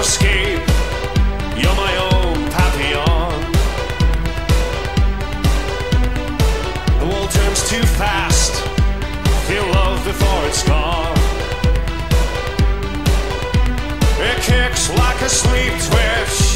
escape. You're my own papillon. The world turns too fast. Feel love before it's gone. It kicks like a sleep twitch.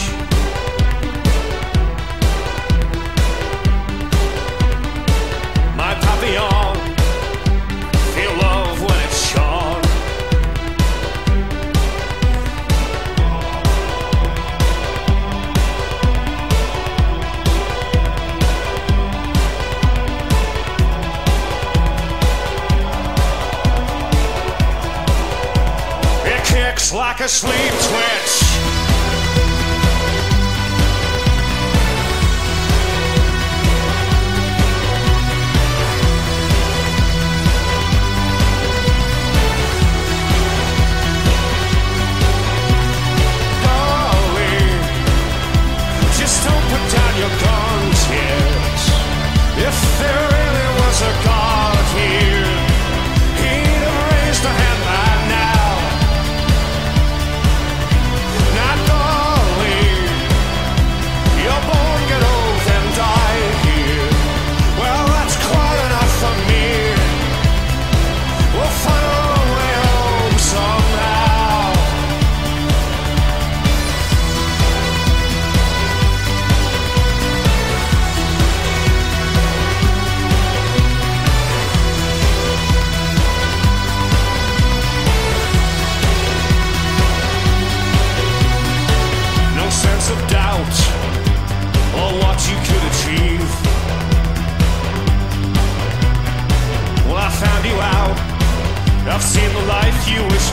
Like a sleep twitch.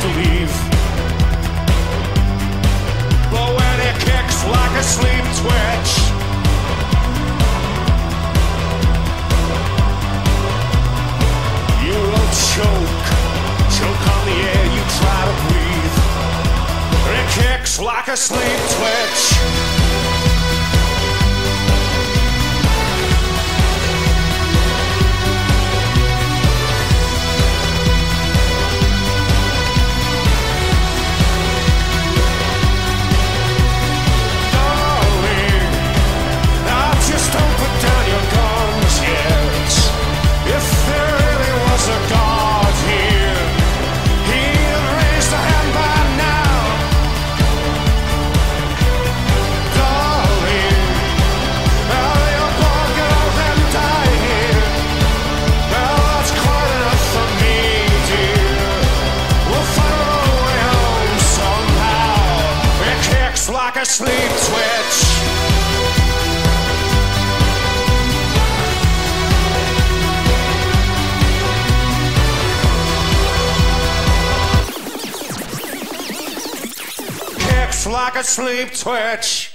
to leave. But when it kicks like a sleep twitch, you will choke, choke on the air you try to breathe. It kicks like a sleep twitch. sleep twitch. Kicks like a sleep twitch.